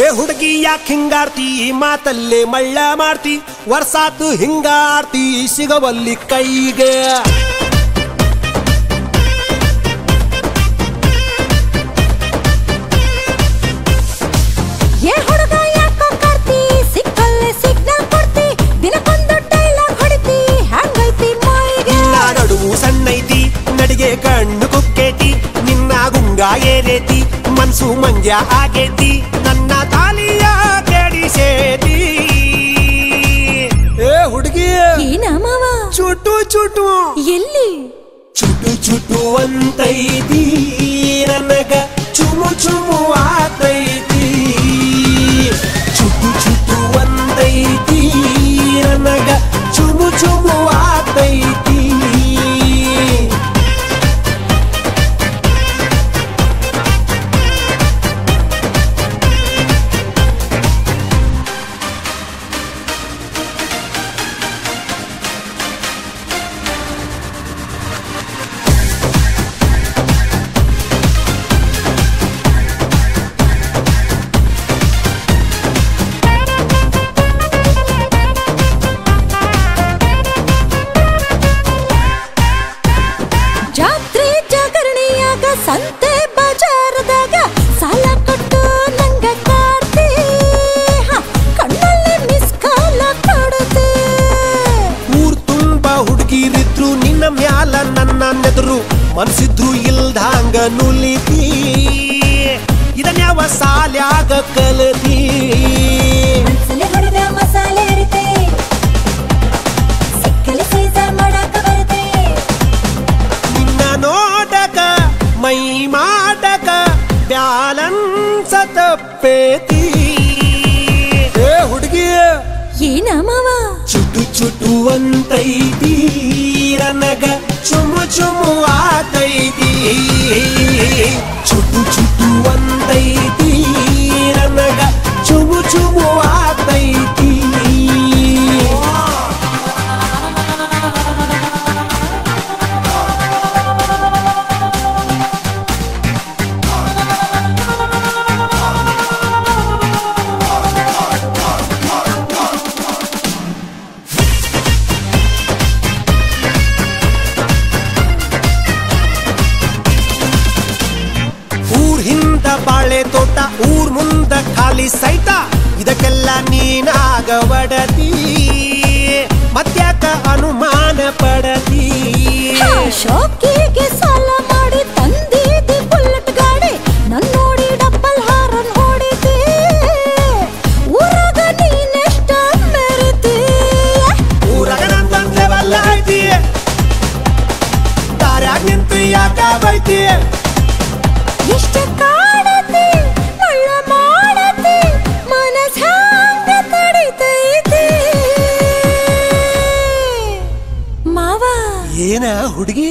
ಏ ಹುಡುಗಿ ಯಾಕೆ ಹಿಂಗಾರ್ತಿ? ಮಾತಲ್ಲೇ ಮಳ್ಳ ಮಾಡ್ತಿ. ವರ್ಷಾತು ಹಿಂಗಾರ್ತಿ ಸಿಗವಲ್ಲಿ ಕೈಗೆ. ಸಣ್ಣೈತಿ ನಡಿಗೆ ಕಣ್ಣು ಕುಕ್ಕೇತಿ. ನಿನ್ನ ಗುಂಗ ಏರೇತಿ ಮನ್ಸು ಮಂಜ ಆಗೇತಿ. ತಾಲಿಯ ಕೆಡಿಸೇತಿ ಏ ಹುಡುಗಿ. ಏನಮ್ಮವ ಮಾವ? ಚುಟು ಚುಟು. ಎಲ್ಲಿ? ಚುಟು ಚುಟು ಅಂತೈತಿ ನನಗ ಚುಮು ಚುಮು ಆತೈತಿ ಇಲ್ದಂಗ ನುಲಿತಿ. ಇದನ್ಯಾವ ಸಾಲ್ಯಾಗ ಕಲತಿ? ಮಸಾಲೆ ನಿನ್ನ ನೋಟಕ ಮೈ ಮಾಡಕ ಬ್ಯಾಲನ್ಸ ತಪ್ಪೇತಿ. ಏ ಹುಡುಗಿ ಏನ ಮಾವ? ಚುಟು ಚುಟು ಅಂತೈತಿ ನನಗ ಚುಮು ಚುಮು ಒಡತಿ ಮತ್ಯಾಕ ಅನುಮಾನ ಪಡತಿ. ಶೋಕಿಗೆ ಸಾಲ ಮಾಡಿ ತಂದಿದ್ದಿ ಬುಲೆಟ್ ಗಾಡಿ ನನ್ ನೋಡಿ ಡಬ್ಬಲ್ ಹಾರನ್ ಹೊಡಿತಿ. ಊರಾಗ ನೀನೆಷ್ಟ ಮೆರಿತಿ? ಊರಾಗ ನನ್ ತಂದೆ ಬಲ್ಲ ಐತಿ. ದಾರ್ಯಾಗ ನಿಂತು ಯಾಕ ಬೈತಿ? ಎಷ್ಟ ಏನ ಹುಡುಗಿ?